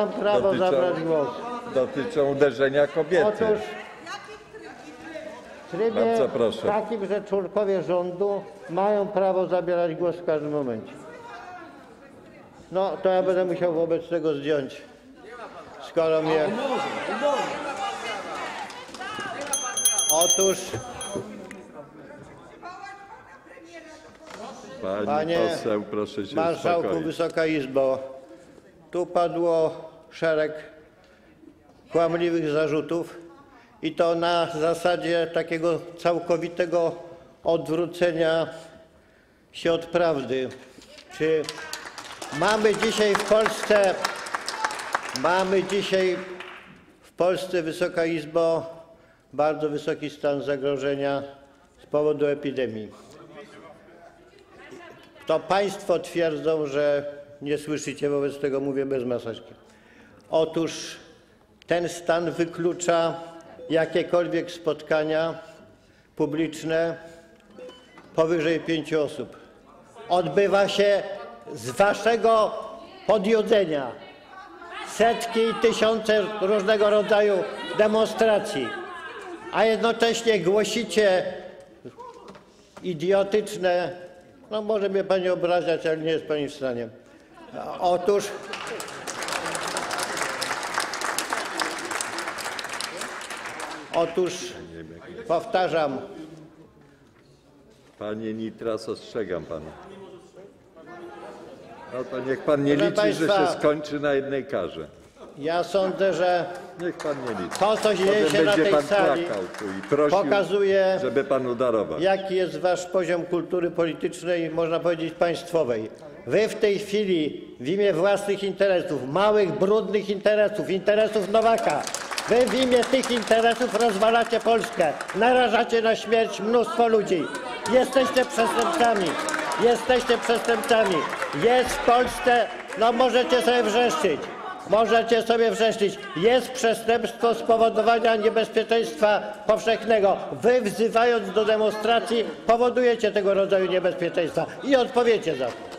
Mam prawo Dotyczą- zabrać głos. dotyczą uderzenia kobiety. Otóż w trybie Bardzo proszę. takim, że członkowie rządu mają prawo zabierać głos w każdym momencie. No to ja będę musiał wobec tego zdjąć. Skoro mnie. Otóż, Pani Panie poseł, proszę się marszałku, uspokoić. Wysoka Izbo, tu padło szereg kłamliwych zarzutów i to na zasadzie takiego całkowitego odwrócenia się od prawdy. Czy mamy dzisiaj w Polsce, mamy dzisiaj w Polsce, Wysoka Izbo, bardzo wysoki stan zagrożenia z powodu epidemii. To państwo twierdzą, że nie słyszycie, wobec tego mówię bez maseczki. Otóż ten stan wyklucza jakiekolwiek spotkania publiczne powyżej pięciu osób. Odbywa się z waszego podjudzenia setki i tysiące różnego rodzaju demonstracji, a jednocześnie głosicie idiotyczne, no może mnie pani obrażać, ale nie jest pani w stanie. Otóż Otóż powtarzam, Panie Nitras, ostrzegam pana. No to niech pan nie Proszę liczy, że państwa. się skończy na jednej karze. ja sądzę, że Niech pan nie liczy. to, co dzieje Potem się na będzie tej pan sali, płakał tu i prosił, pokazuje, żeby panu darować. jaki jest wasz poziom kultury politycznej, można powiedzieć państwowej. Wy w tej chwili w imię własnych interesów, małych, brudnych interesów, interesów Nowaka, wy w imię tych interesów rozwalacie Polskę, narażacie na śmierć mnóstwo ludzi. Jesteście przestępcami, jesteście przestępcami. Jest w Polsce, no możecie sobie wrzeszczyć, Możecie sobie wrzeszczyć. Jest przestępstwo spowodowania niebezpieczeństwa powszechnego. Wy wzywając do demonstracji powodujecie tego rodzaju niebezpieczeństwa i odpowiecie za to.